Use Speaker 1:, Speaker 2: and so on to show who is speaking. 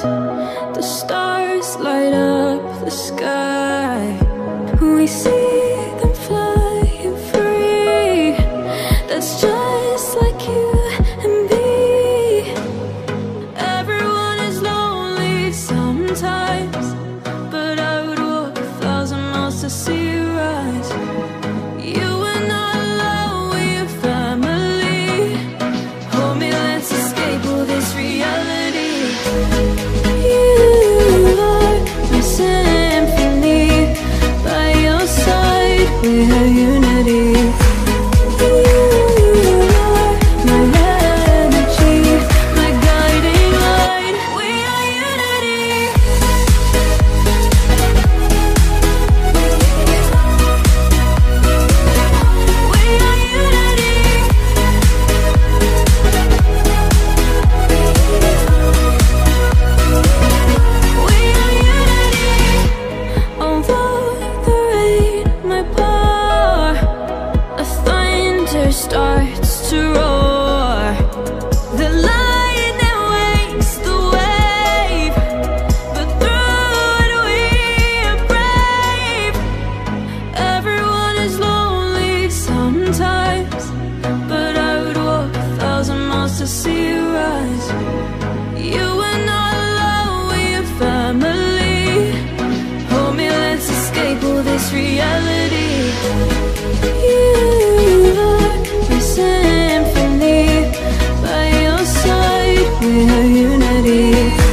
Speaker 1: The stars light up the sky. We see them flying free. That's just like you and me. Everyone is lonely sometimes But I would walk a thousand miles to see you rise. Side, we starts to roar. The lightning wakes the wave, but through it we are brave. Everyone is lonely sometimes, but I would walk a thousand miles to see You.